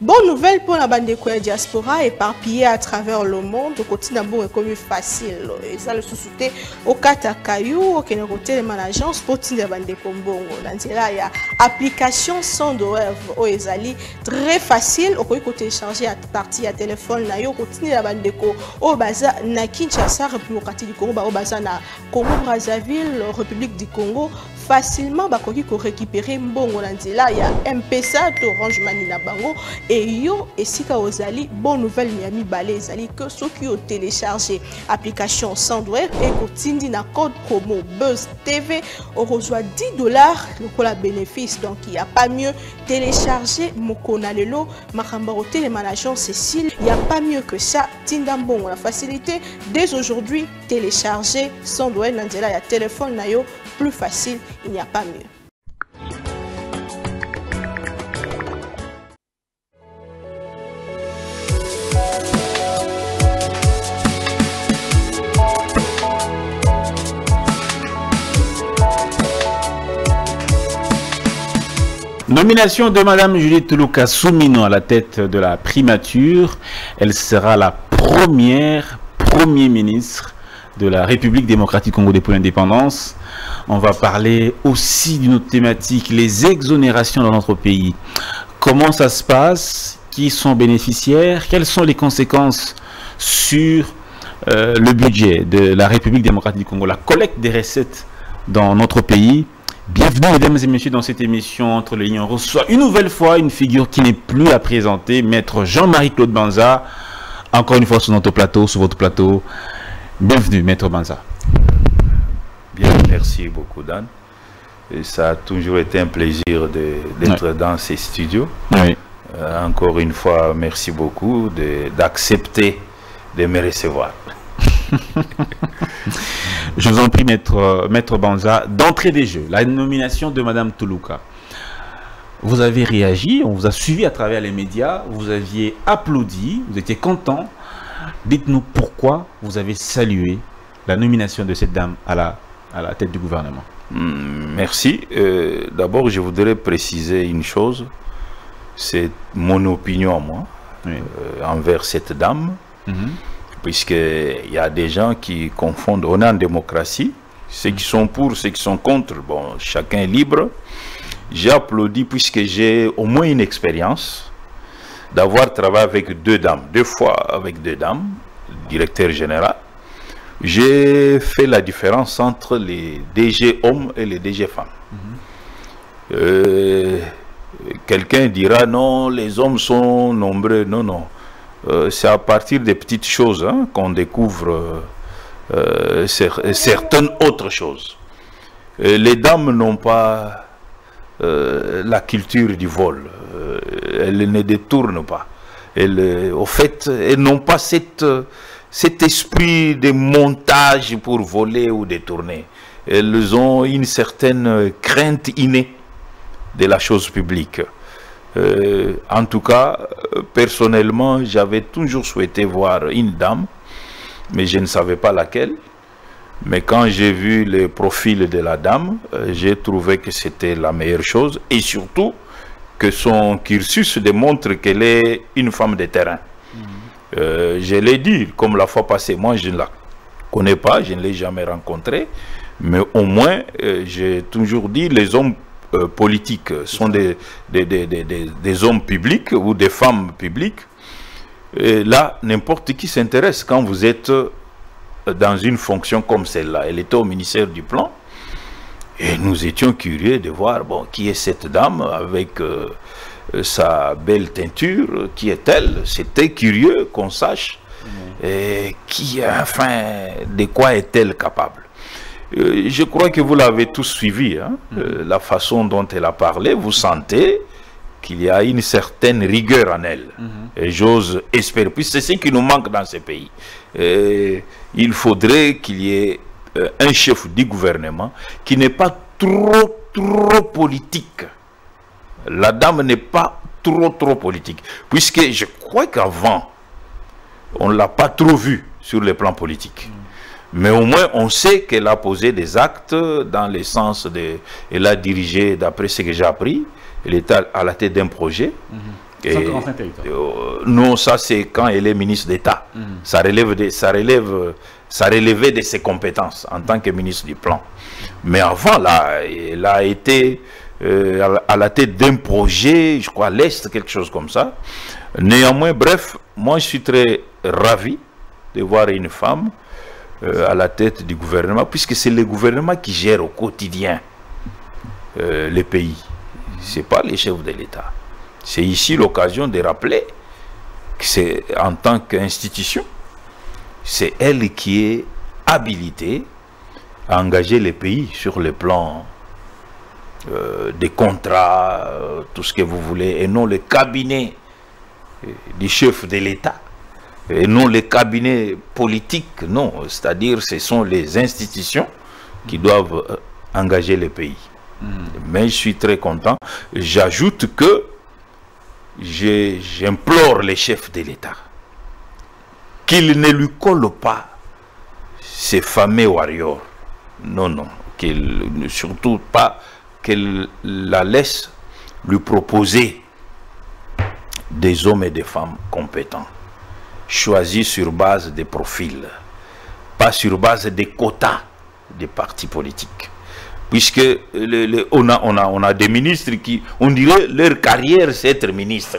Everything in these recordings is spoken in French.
bonne nouvelle pour la bande de diaspora éparpillée à travers le monde. Kotina bongo ekomi facile. Eza lisusu te okata kayu okende kotelema na agence mpo tinda bandeko mbongo na nzela ya application sans doev oyo ezali très facile. Okoki kotélécharge ya partie ya telefone na yo okotindela bandeko oyo baza na kinshasa république du congo. Baoyo baza na congo brazzaville république du congo facilement bakoki korécupérer mbongo na nzela ya mpesa to orange mani na bango. Eyo esika ozali bonne nouvelle ya mibale ezali ke soki otélécharge application sandware ekotindi na code promo buzz tv okozwa 10 dollars lokola bénéfice. Donc il y a pas mieux télécharger mokona lelo. Makambo ya kotelema na agence cécile il y a pas mieux que ça. Tinda mbongo na facilité dès aujourd'hui télécharger sandware na nzela ya téléphone na yo plus facile il n'y a pas mieux. Nomination de Madame Juliette Toulouka Soumino à la tête de la primature. Elle sera la première Premier ministre de la République démocratique Congo depuis l'indépendance. On va parler aussi d'une autre thématique, les exonérations dans notre pays. Comment ça se passe? Qui sont bénéficiaires? Quelles sont les conséquences sur euh, le budget de la République démocratique du Congo? La collecte des recettes dans notre pays. Bienvenue mesdames et messieurs dans cette émission Entre les lignes. On reçoit une nouvelle fois une figure qui n'est plus à présenter, maître Jean-Marie Claude Banza. Encore une fois sur notre plateau, sur votre plateau. Bienvenue, Maître Banza. Bien, merci beaucoup, Dan. Et ça a toujours été un plaisir d'être dans ces studios. Oui. Euh, encore une fois, merci beaucoup d'accepter de, me recevoir. Je vous en prie, Maître, Maître Banza. D'entrée des jeux, la nomination de Madame Toulouka. Vous avez réagi, on vous a suivi à travers les médias, vous aviez applaudi, vous étiez content. Dites-nous pourquoi vous avez salué la nomination de cette dame à la, à la tête du gouvernement. Hmm, merci. Euh, D'abord, je voudrais préciser une chose. C'est mon opinion à moi Oui. euh, envers cette dame. Mhm. puisqu'il y a des gens qui confondent. On est en démocratie. Ceux qui sont pour, ceux qui sont contre, bon, chacun est libre. J'ai applaudi puisque j'ai au moins une expérience d'avoir travaillé avec deux dames, deux fois avec deux dames, directeur général. J'ai fait la différence entre les DG hommes et les DG femmes. Euh, Quelqu'un dira non, les hommes sont nombreux. Non, non. Euh, c'est à partir des petites choses hein, qu'on découvre euh, cer- certaines autres choses. Les dames n'ont pas la culture du vol. Elles ne détournent pas. Elles, euh, au fait, elles n'ont pas euh, cet esprit de montage pour voler ou détourner. Elles ont une certaine euh, crainte innée de la chose publique. En tout cas, personnellement, j'avais toujours souhaité voir une dame, mais je ne savais pas laquelle. Mais quand j'ai vu le profil de la dame, j'ai trouvé que c'était la meilleure chose et surtout que son cursus démontre qu'elle est une femme de terrain. Euh, je l'ai dit, comme la fois passée, moi je ne la connais pas, je ne l'ai jamais rencontrée, mais au moins euh, j'ai toujours dit les hommes euh, politiques sont des, des, des, des- des- hommes publics ou des femmes publiques. Et là, n'importe qui s'intéresse quand vous êtes dans une fonction comme celle-là. Elle était au ministère du Plan. Et nous étions curieux de voir bon, qui est cette dame avec euh, sa belle teinture, qui est-elle? C'était curieux qu'on sache. Qui, enfin, de quoi est-elle capable? Euh, Je crois que vous l'avez tous suivi, hein, euh, la façon dont elle a parlé, vous sentez qu'il y a une certaine rigueur en elle. Et j'ose espérer, puis c'est ce qui nous manque dans ce pays. Il faudrait qu'il y ait euh, un chef du gouvernement qui n'est pas trop, trop politique. La dame n'est pas trop, trop politique. Puisque je crois qu'avant, on ne l'a pas trop vue sur le plan politique. Mais au moins, on sait qu'elle a posé des actes dans le sens de... Elle a dirigé, d'après ce que j'ai appris, elle était à la tête d'un projet Euh, non, ça c'est quand elle est ministre d'État. Mhm. Ça relève de, ça relève, ça relevait de ses compétences en tant que ministre du Plan. Mais avant, là, elle a été euh, à la tête d'un projet, je crois, l'Est, quelque chose comme ça. Néanmoins, bref, moi je suis très ravi de voir une femme euh, à la tête du gouvernement, puisque c'est le gouvernement qui gère au quotidien euh, les pays. Ce n'est pas les chefs de l'État. C'est ici l'occasion de rappeler que c'est en tant qu'institution, c'est elle qui est habilitée à engager les pays sur le plan euh, des contrats, tout ce que vous voulez, et non le cabinet du chef de l'État et non les cabinets politiques, non. C'est-à-dire ce sont les institutions qui doivent euh, engager les pays. Hmm. Mais je suis très content. J'ajoute que j'implore les chefs de l'État qu'ils ne lui collent pas ces fameux warriors. Non, non. Qu'ils, surtout pas qu'ils la laissent lui proposer des hommes et des femmes compétents choisis sur base des profils, pas sur base des quotas des partis politiques. Puisque on, a, on, a, on a des ministres qui, on dirait, leur carrière, c'est être ministre.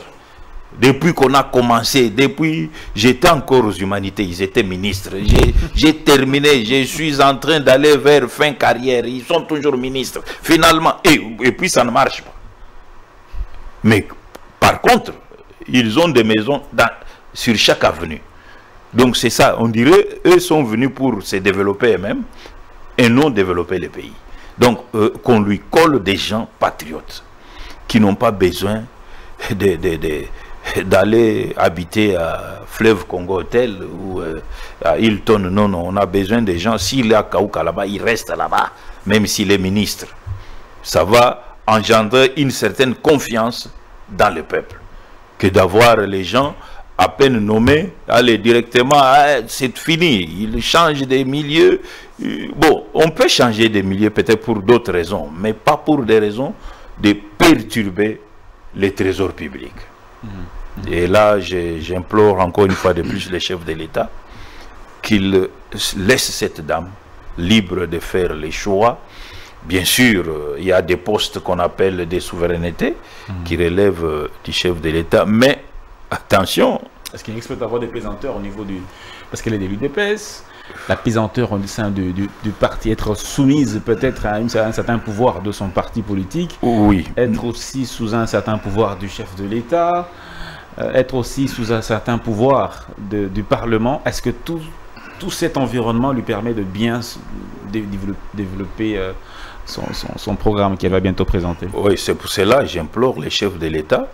Depuis qu'on a commencé, depuis j'étais encore aux humanités, ils étaient ministres. J'ai terminé, je suis en train d'aller vers fin carrière, ils sont toujours ministres. Finalement, et, et puis ça ne marche pas. Mais par contre, ils ont des maisons sur chaque avenue. Donc c'est ça, on dirait, eux sont venus pour se développer eux-mêmes et non développer les pays. Donc euh, qu'on lui colle des gens patriotes qui n'ont pas besoin d'aller habiter à Fleuve Congo Hotel ou euh, à Hilton. Non, non, on a besoin des gens. S'il est à Kaouka là-bas, il reste là-bas, même s'il est ministre. Ça va engendrer une certaine confiance dans le peuple que d'avoir les gens à peine nommé, allez directement, ah, c'est fini. Il change des milieux. Bon, on peut changer des milieux peut-être pour d'autres raisons, mais pas pour des raisons de perturber les trésors publics. Mhm. Et là, j'implore encore une fois de plus les chefs de l'État qu'ils laissent cette dame libre de faire les choix. Bien sûr, euh, il y a des postes qu'on appelle des souverainetés mhm. qui relèvent euh, du chef de l'État, mais Attention. Est-ce qu'il exploite avoir des pesanteurs au niveau du... Parce qu'elle est de l'UDPS, la pesanteur au sein du, du, parti, être soumise peut-être à, un certain pouvoir de son parti politique. Oui. Être aussi sous un certain pouvoir du chef de l'État, euh, être aussi sous un certain pouvoir du Parlement. Est-ce que tout, tout cet environnement lui permet de bien développer euh, son, son, programme qu'elle va bientôt présenter? Oui, c'est pour cela que j'implore les chefs de l'État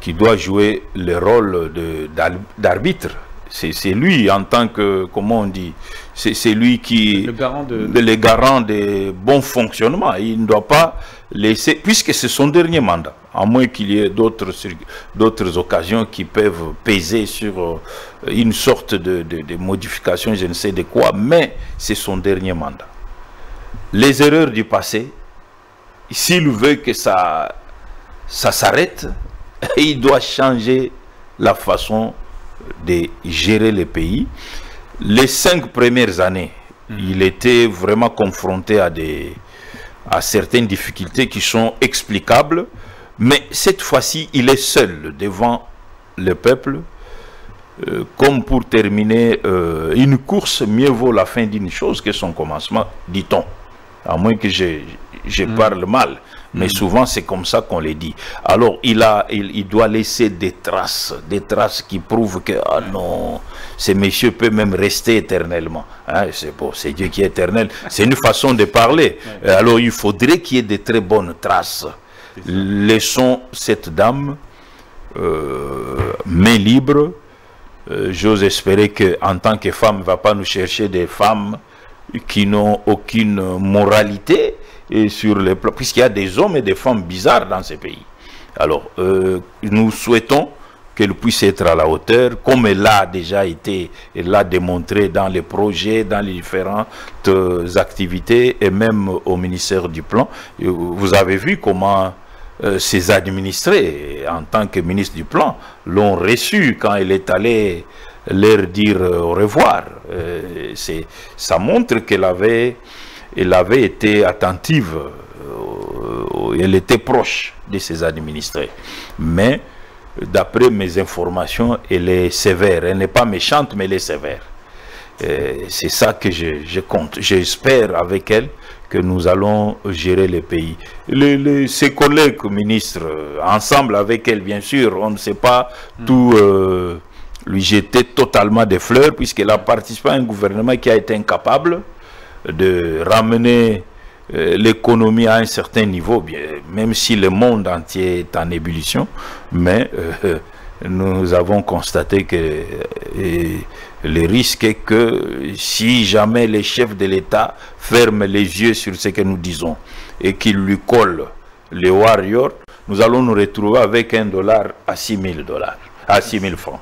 qui doit jouer le rôle d'arbitre. C'est lui en tant que, comment on dit, c'est lui qui le garant de... le garant de bon fonctionnement. Il ne doit pas laisser, puisque c'est son dernier mandat, à moins qu'il y ait d'autres occasions qui peuvent peser sur euh, une sorte de, de, modification, je ne sais de quoi, mais c'est son dernier mandat. Les erreurs du passé, s'il veut que ça, ça s'arrête, il doit changer la façon de gérer le pays. Les cinq premières années, hmm. il était vraiment confronté à, des, à certaines difficultés qui sont explicables, mais cette fois-ci, il est seul devant le peuple. Euh, comme pour terminer euh, une course, mieux vaut la fin d'une chose que son commencement, dit-on. À moins que je, je hmm. parle mal. Mais mm. souvent, c'est comme ça qu'on les dit. Alors, il, a, il, doit laisser des traces, des traces qui prouvent que, ah non, ces messieurs peuvent même rester éternellement. Hein, c'est bon, c'est Dieu qui est éternel. C'est une façon de parler. Alors, il faudrait qu'il y ait de très bonnes traces. Laissons cette dame euh, main libre. Euh, j'ose espérer qu'en tant que femme, ne va pas nous chercher des femmes qui n'ont aucune moralité et sur les puisqu'il y a des hommes et des femmes bizarres dans ces pays. Alors, euh, nous souhaitons qu'elle puisse être à la hauteur, comme elle l'a déjà été, elle l'a démontré dans les projets, dans les différentes activités, et même au ministère du Plan. Vous avez vu comment euh, ses administrés, en tant que ministre du Plan, l'ont reçu quand il est allé leur dire au revoir. ça montre qu'elle avait, elle avait été attentive, elle était proche de ses administrés. Mais d'après mes informations, elle est sévère. Elle n'est pas méchante, mais elle est sévère. C'est ça que je, compte. J'espère avec elle que nous allons gérer le pays. ses collègues ministres, ensemble avec elle, bien sûr, on ne sait pas tout euh, lui jeter totalement des fleurs, puisqu'elle a participé à un gouvernement qui a été incapable de ramener euh, l'économie à un certain niveau, même si le monde entier est en ébullition, mais euh, nous avons constaté que euh, le risque est que si jamais les chefs de l'État ferment les yeux sur ce que nous disons et qu'ils lui collent les warriors, nous allons nous retrouver avec un dollar à 6 000 dollars, à 6 000 francs.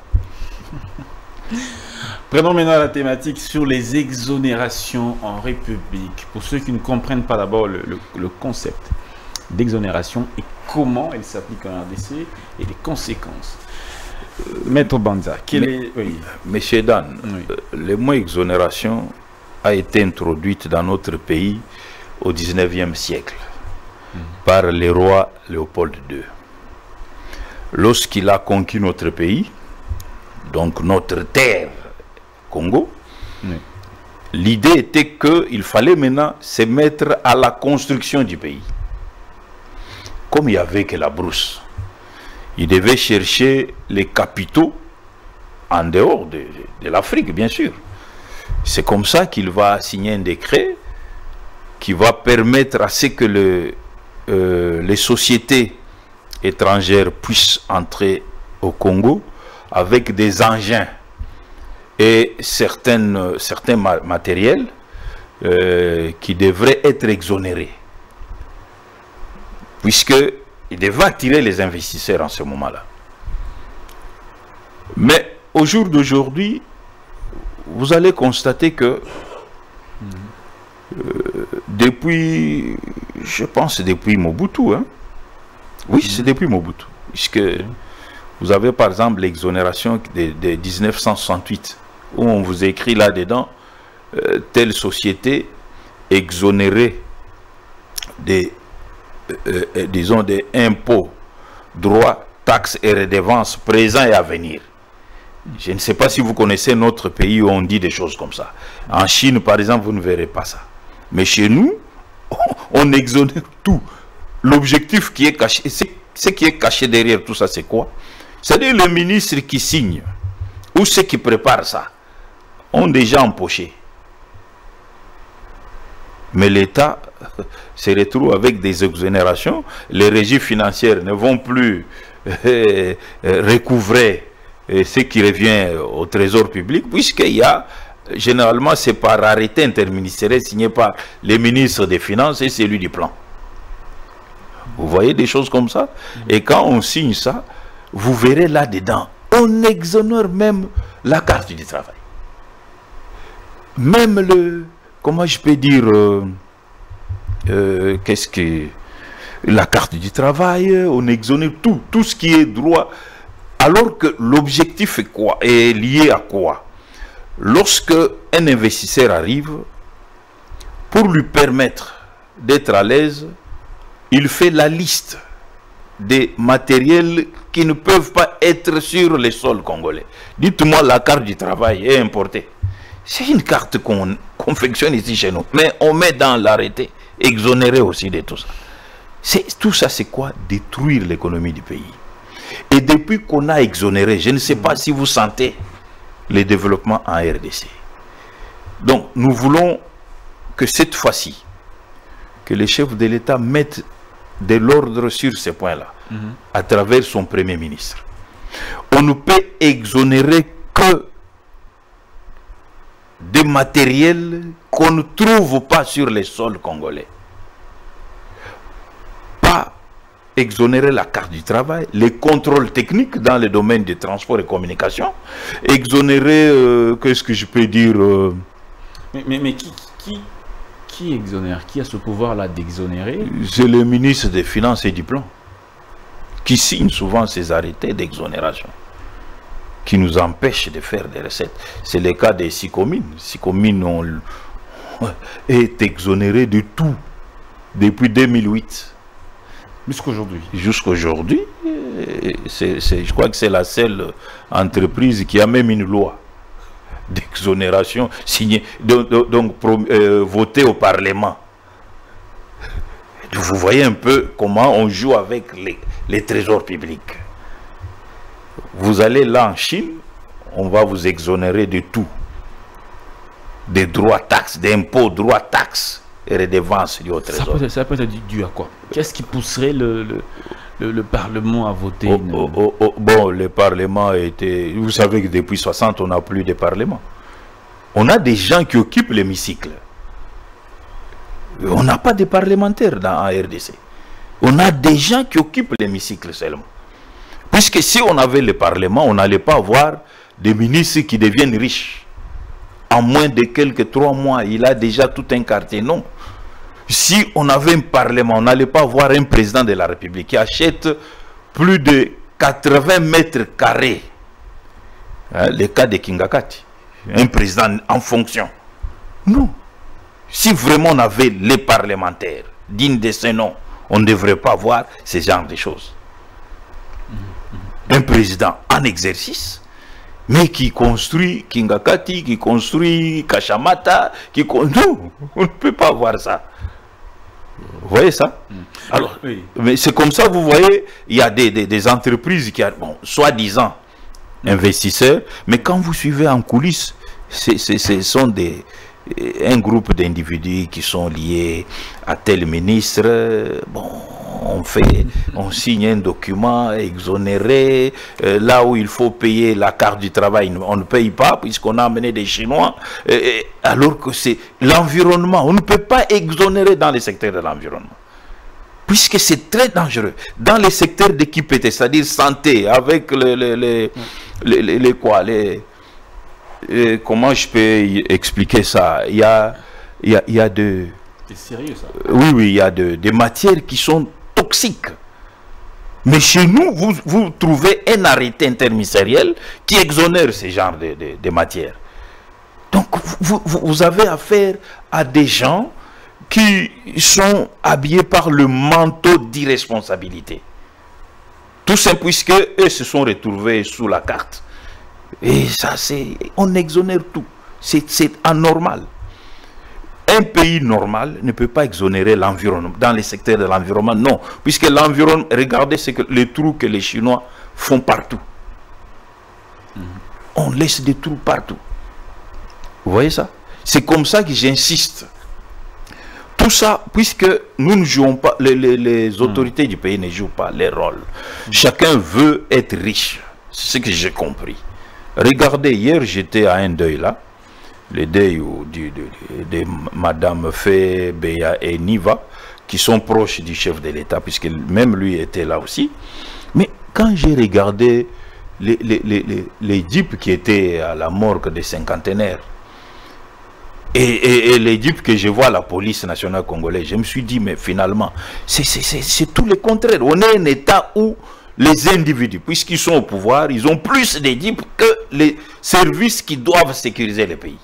Prenons maintenant la thématique sur les exonérations en République. Pour ceux qui ne comprennent pas d'abord le, concept d'exonération et comment elle s'applique en RDC et les conséquences. Euh, Maître Banza, quel est... Monsieur Dan, euh, le mot exonération a été introduite dans notre pays au 19e siècle hmm. par le roi Léopold II. Lorsqu'il a conquis notre pays, donc notre terre Congo. L'idée était qu'il fallait maintenant se mettre à la construction du pays. Comme il n'y avait que la brousse, il devait chercher les capitaux en dehors de, l'Afrique, bien sûr. C'est comme ça qu'il va signer un décret qui va permettre à ce que euh, les sociétés étrangères puissent entrer au Congo avec des engins et certaines, certains matériels euh, qui devraient être exonérés. Puisqu'il devait attirer les investisseurs en ce moment-là. Mais au jour d'aujourd'hui, vous allez constater que euh, depuis, je pense depuis Mobutu, hein, oui, c'est depuis Mobutu, puisque vous avez par exemple l'exonération de, de 1968 où on vous écrit là-dedans, euh, telle société exonérée des, euh, euh, des impôts, droits, taxes et redevances présents et à venir. Je ne sais pas si vous connaissez notre pays où on dit des choses comme ça. En Chine, par exemple, vous ne verrez pas ça. Mais chez nous, on exonère tout. L'objectif qui est caché, ce qui est caché derrière tout ça, c'est quoi? C'est-à-dire le ministre qui signe ou ceux qui préparent ça ont déjà empoché. Mais l'État se retrouve avec des exonérations. Les régies financières ne vont plus euh, recouvrer euh, ce qui revient au trésor public, puisqu'il y a, généralement, c'est par arrêté interministériel signé par les ministres des Finances et celui du plan. Vous voyez des choses comme ça? Et quand on signe ça, vous verrez là-dedans, on exonère même la carte du travail même le, comment je peux dire, euh, euh, qu'est-ce que, la carte du travail, on exonère tout, tout ce qui est droit, alors que l'objectif est quoi, est lié à quoi? Lorsque un investisseur arrive, pour lui permettre d'être à l'aise, il fait la liste des matériels qui ne peuvent pas être sur les sols congolais. Dites-moi, la carte du travail est importée. C'est une carte qu'on confectionne ici chez nous. Mais on met dans l'arrêté, exonéré aussi de tout ça. Tout ça, c'est quoi? Détruire l'économie du pays. Et depuis qu'on a exonéré, je ne sais pas si vous sentez les développements en RDC. Donc, nous voulons que cette fois-ci, que les chefs de l'État mettent de l'ordre sur ces points-là, mhm. à travers son Premier ministre. On ne peut exonérer que des matériels qu'on ne trouve pas sur les sols congolais. Pas exonérer la carte du travail, les contrôles techniques dans le domaine des transports et communications, exonérer, euh, qu'est-ce que je peux dire euh, Mais, mais, qui, qui, qui exonère? Qui a ce pouvoir-là d'exonérer? C'est le ministre des Finances et du Plan. qui signent souvent ces arrêtés d'exonération qui nous empêchent de faire des recettes. C'est le cas des six communes. Six communes ont, est exonéré de tout depuis 2008. Jusqu'aujourd'hui. Jusqu'aujourd'hui, je crois que c'est la seule entreprise qui a même une loi d'exonération signée, donc, euh, votée au Parlement. Vous voyez un peu comment on joue avec les trésors publics. Vous allez là en Chine, on va vous exonérer de tout. Des droits, taxes, d'impôts, droits, taxes et redevances du trésor. Ça peut, être dû à quoi? Qu'est-ce qui pousserait le, le, Parlement à voter oh, oh, oh, Bon, le Parlement a été... Vous savez que depuis 60, on n'a plus de Parlement. On a des gens qui occupent l'hémicycle. On n'a pas de parlementaires dans la RDC. On a des gens qui occupent l'hémicycle seulement. Puisque si on avait le Parlement, on n'allait pas avoir des ministres qui deviennent riches. En moins de quelques trois mois, il a déjà tout un quartier. Non. Si on avait un Parlement, on n'allait pas avoir un président de la République qui achète plus de 80 mètres carrés. Hein, le cas de Kingakati. Un président en fonction. Non. Si vraiment on avait les parlementaires dignes de ce nom, on ne devrait pas voir ce genre de choses un président en exercice, mais qui construit Kingakati, qui construit Kachamata, qui Non, on ne peut pas voir ça. Vous voyez ça? Hmm. Alors, mais c'est comme ça, vous voyez, il y a des, entreprises qui, bon, soi-disant investisseurs, mais quand vous suivez en coulisses, ce sont des, un groupe d'individus qui sont liés à tel ministre. Bon, on fait, on signe un document exonéré. Euh, là où il faut payer la carte du travail, on ne paye pas puisqu'on a amené des Chinois. alors que c'est l'environnement. On ne peut pas exonérer dans les secteurs de l'environnement. Puisque c'est très dangereux. Dans les secteurs d'équipité, c'est-à-dire santé, avec les, les, les, les, quoi, les, euh, comment je peux expliquer ça? Il y a, il y a, il y a de... C'est sérieux ça Oui, oui, il y a de, des matières qui sont toxiques. Mais chez nous, vous, vous trouvez un arrêté interministériel qui exonère ce genre de, de. Donc, vous, vous, avez affaire à des gens qui sont habillés par le manteau d'irresponsabilité. Tout simple puisque eux se sont retrouvés sous la carte. Et ça, c'est... On exonère tout. C'est anormal. Un pays normal ne peut pas exonérer l'environnement, dans les secteurs de l'environnement, non. Puisque l'environnement, regardez ce que, les trous que les Chinois font partout. Mhm. On laisse des trous partout. Vous voyez ça? C'est comme ça que j'insiste. Tout ça, puisque nous ne jouons pas, les, mhm. autorités du pays ne jouent pas les rôles. Chacun veut être riche. C'est ce que j'ai compris. Regardez, hier j'étais à un deuil là le deuil de, Madame Fé, Béa et Niva, qui sont proches du chef de l'État, puisque même lui était là aussi. Mais quand j'ai regardé les, les, qui étaient à la morgue des cinquantenaires, et, les jeeps que je vois à la police nationale congolaise, je me suis dit, mais finalement, c'est tout le contraire. On est un État où les individus, puisqu'ils sont au pouvoir, ils ont plus de que les services qui doivent sécuriser le pays.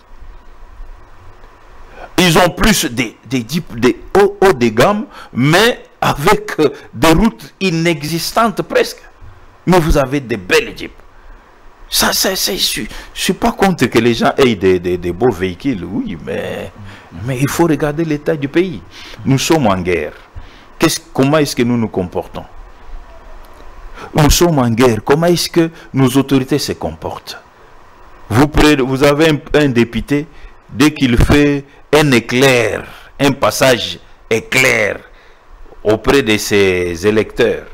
Ils ont plus des, des des hauts, hauts de gamme, mais avec euh, des routes inexistantes presque. Mais vous avez des belles jeeps. Ça, c'est, je ne suis pas contre que les gens aient des, des, beaux véhicules, oui, mais, mais il faut regarder l'état du pays. Nous sommes en guerre. comment est-ce que nous nous comportons? Nous sommes en guerre. Comment est-ce que nos autorités se comportent? Vous, vous avez un député, dès qu'il fait un éclair, un passage éclair auprès de ses électeurs.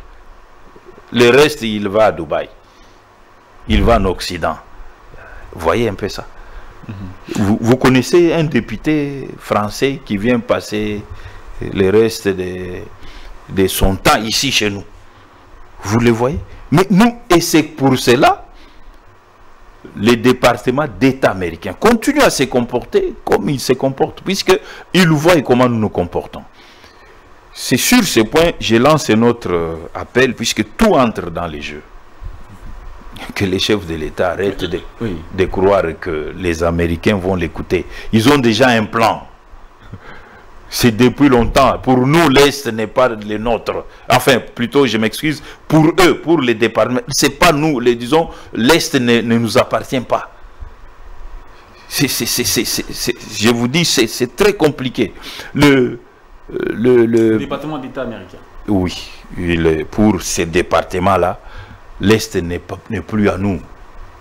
Le reste, il va à Dubaï. Il va en Occident. Voyez un peu ça. Mhm. vous, connaissez un député français qui vient passer le reste de, de son temps ici chez nous. Vous le voyez? Mais nous, et c'est pour cela les départements d'État américains continuent à se comporter comme ils se comportent, puisqu'ils voient comment nous nous comportons. C'est sur ce point, je lance notre euh, appel, puisque tout entre dans les jeux. Que les chefs de l'État arrêtent de, Oui. de croire que les Américains vont l'écouter. Ils ont déjà un plan. C'est depuis longtemps. Pour nous, l'Est n'est pas le nôtre. Enfin, plutôt, je m'excuse, pour eux, pour les départements, c'est pas nous. Les, disons, l'Est ne, ne nous appartient pas. Je vous dis, c'est très compliqué. Le, le, le, Département d'État américain. oui, il- pour ces départements-là, l'Est n'est plus à nous.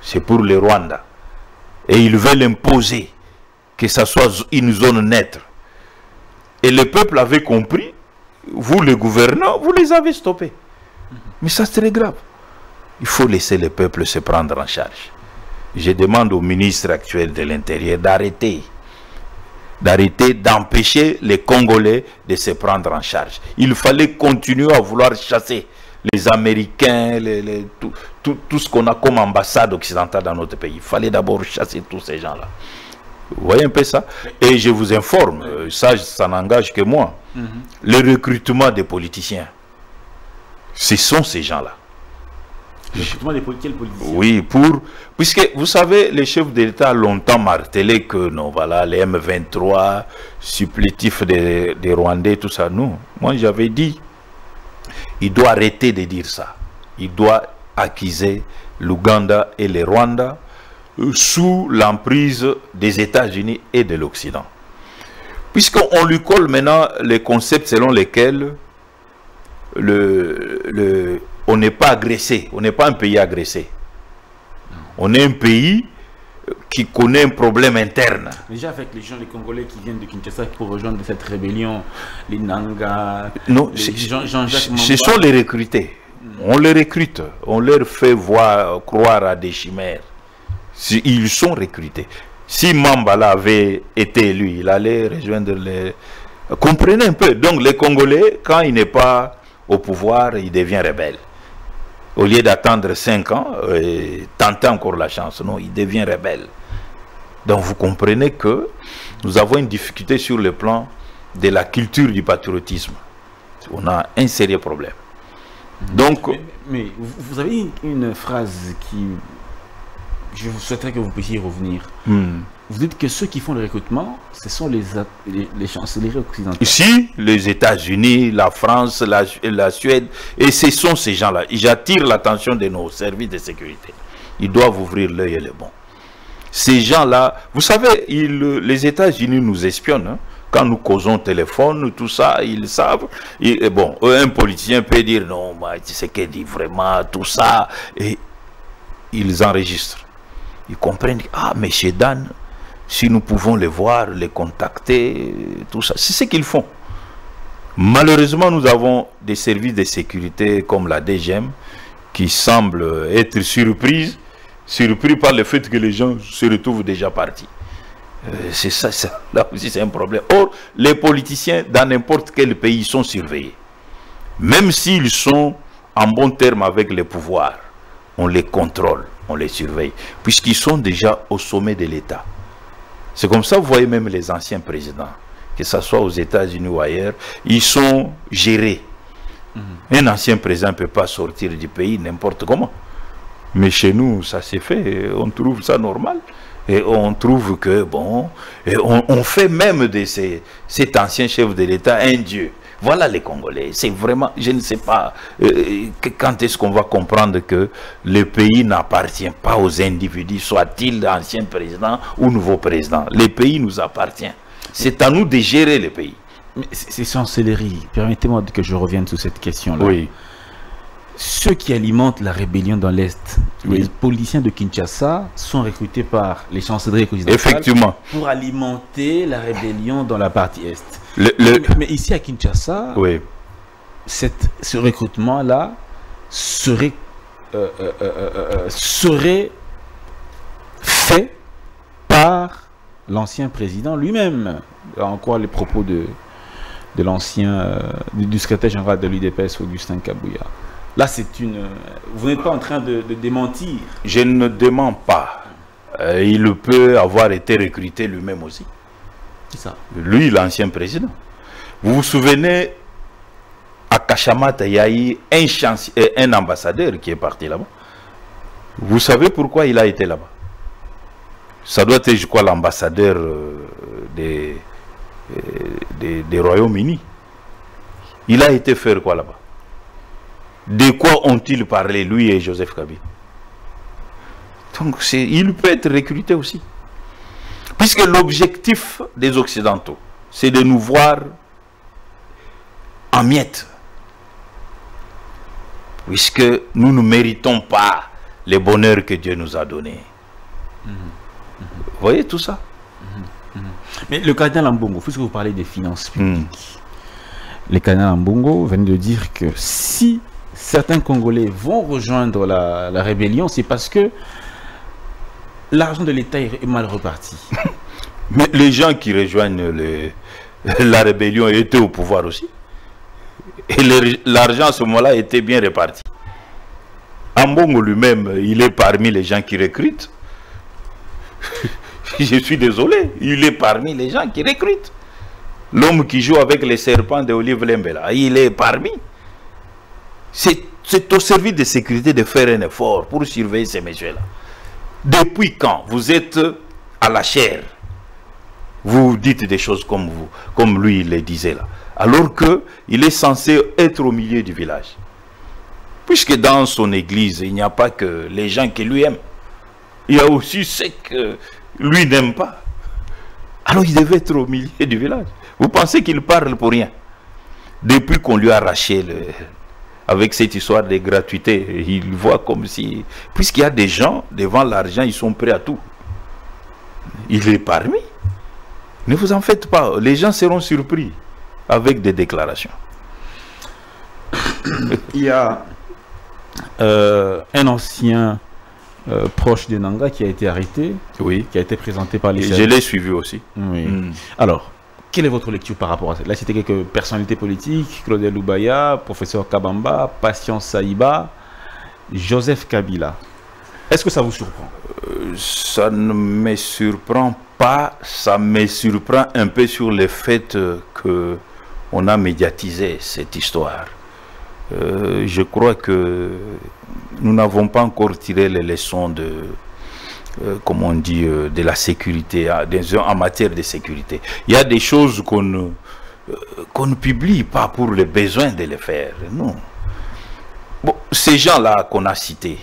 C'est pour le Rwanda. Et ils veulent imposer que ça soit une zone neutre. Et le peuple avait compris. Vous, les gouvernants, vous les avez stoppés. Mais ça, c'est très grave. Il faut laisser le peuple se prendre en charge. Je demande au ministre actuel de l'Intérieur d'arrêter d'arrêter d'empêcher les Congolais de se prendre en charge. Il fallait continuer à vouloir chasser les Américains, tout- tout ce qu'on a comme ambassade occidentale dans notre pays. Il fallait d'abord chasser tous ces gens-là. Vous voyez un peu ça Et je vous informe, euh, ça, ça n'engage que moi, le recrutement des politiciens, ce sont ces gens-là. Le recrutement des poli- quels politiciens? Oui, pour. Puisque vous savez, les chefs d'État ont longtemps martelé que non, voilà, les M23, supplétifs des, des Rwandais, tout ça. Non. Moi, j'avais dit, il doit arrêter de dire ça. Il doit accuser l'Ouganda et le Rwanda sous l'emprise des États-Unis et de l'Occident. Puisqu'on lui colle maintenant les concepts selon lesquels le, le, on n'est pas agressé, on n'est pas un pays agressé. On est un pays qui connaît un problème interne. Déjà avec les gens, les Congolais qui viennent de Kinshasa pour rejoindre cette rébellion, les Nanga, Non, les Jean- ce sont les recrutés. On les recrute, on leur fait voir, croire à des chimères. Ils sont recrutés. Si Mambala avait été élu, il allait rejoindre les... Comprenez un peu. Donc les Congolais, quand il n'est pas au pouvoir, il devient rebelle. Au lieu d'attendre 5 ans et tenter encore la chance, non, il devient rebelle. Donc vous comprenez que nous avons une difficulté sur le plan de la culture du patriotisme. On a un sérieux problème. Donc, Mais, mais vous vous avez une, une phrase qui. Je vous souhaiterais que vous puissiez y revenir. hmm, Vous dites que ceux qui font le recrutement, ce sont les, les, les chancelleries occidentales. ici, les États-Unis, la France, la, la Suède, et ce sont ces gens-là. J'attire l'attention de nos services de sécurité. Ils doivent ouvrir l'œil et le bon. Ces gens-là, vous savez, ils- les États-Unis nous espionnent. hein. Quand nous causons au téléphone, tout ça, ils savent. Et, et bon, un politicien peut dire non, mais tu sais qu'il dit vraiment tout ça. Et ils enregistrent. Ils comprennent, ah, mais chez Dan, si nous pouvons les voir, les contacter, tout ça. C'est ce qu'ils font. Malheureusement, nous avons des services de sécurité comme la DGM qui semblent être surprises, surpris par le fait que les gens se retrouvent déjà partis. Euh, c'est ça, ça, là aussi c'est un problème. Or, les politiciens dans n'importe quel pays sont surveillés. Même s'ils sont en bon terme avec les pouvoirs, on les contrôle, on les surveille, puisqu'ils sont déjà au sommet de l'État. C'est comme ça, vous voyez même les anciens présidents, que ce soit aux États-Unis ou ailleurs, ils sont gérés. Un ancien président ne peut pas sortir du pays n'importe comment. Mais chez nous, ça s'est fait, on trouve ça normal. Et on trouve que, bon, et on, on fait même de ces, cet ancien chef de l'État un dieu. Voilà les Congolais. C'est vraiment, je ne sais pas euh, que- quand est-ce qu'on va comprendre que le pays n'appartient pas aux individus, soit-il ancien président ou nouveau président. Le pays nous appartient. C'est à nous de gérer le pays. Mais c- ces chancelleries, permettez-moi que je revienne sur cette question-là. Oui. Ceux qui alimentent la rébellion dans l'Est, Oui. les policiers de Kinshasa sont recrutés par les chancelleries occidentales Effectivement. pour alimenter la rébellion dans la partie Est. Le, le- Mais, mais ici à Kinshasa, oui. cette, ce recrutement-là serait, euh, euh, euh, serait fait par l'ancien président lui-même. En quoi les propos de, de l'ancien, du, secrétaire général de l'UDPS, Augustin Kabouya. Là, c'est une. Vous n'êtes pas en train de, de démentir. Je ne demande pas. Il peut avoir été recruté lui-même aussi. Lui, l'ancien président. Vous vous souvenez, à Kachamata, il y a eu un, euh, un ambassadeur qui est parti là-bas. Vous savez pourquoi il a été là-bas? Ça doit être, je crois, l'ambassadeur euh, des, euh, des, des Royaumes-Unis. Il a été faire quoi là-bas? De quoi ont-ils parlé, lui et Joseph Kabila? Donc, il peut être recruté aussi. Puisque l'objectif des Occidentaux, c'est de nous voir en miettes. Puisque nous ne méritons pas les bonheurs que Dieu nous a donnés. Vous voyez tout ça? Mais le cardinal Ambongo, puisque vous parlez des finances publiques, le cardinal Ambongo vient de dire que si certains Congolais vont rejoindre la, la rébellion, c'est parce que l'argent de l'État est mal reparti. Mais les gens qui rejoignent la rébellion étaient au pouvoir aussi. Et l'argent à ce moment-là était bien réparti. Ambongo lui-même, il est parmi les gens qui recrutent. Je suis désolé, il est parmi les gens qui recrutent. L'homme qui joue avec les serpents de Olive Lembela, il est parmi. C'est au service de sécurité de faire un effort pour surveiller ces messieurs-là. Depuis quand vous êtes à la chair, vous dites des choses comme vous, comme lui il les disait là, alors que il est censé être au milieu du village. Puisque dans son église, il n'y a pas que les gens qui lui aiment. Il y a aussi ceux que lui n'aime pas. Alors il devait être au milieu du village. Vous pensez qu'il parle pour rien? Depuis qu'on lui a arraché le, avec cette histoire de gratuité, il voit comme si... Puisqu'il y a des gens, devant l'argent, ils sont prêts à tout. Il est parmi. Ne vous en faites pas. Les gens seront surpris avec des déclarations. Il y a euh, un ancien euh, proche de Nanga qui a été arrêté, oui. qui a été présenté par les Je l'ai suivi aussi. Oui. Mm. Alors, quelle est votre lecture par rapport à ça? Là, c'était quelques personnalités politiques, Claude Loubaya, professeur Kabamba, Patience Saïba, Joseph Kabila. Est-ce que ça vous surprend? Euh, Ça ne me surprend pas, ça me surprend un peu sur le fait que on a médiatisé cette histoire. Euh, je crois que nous n'avons pas encore tiré les leçons de, euh, comme on dit, euh, de la sécurité, hein, en matière de sécurité. Il y a des choses qu'on ne, qu'on ne publie pas pour le besoin de les faire. Non. Bon, ces gens-là qu'on a cités,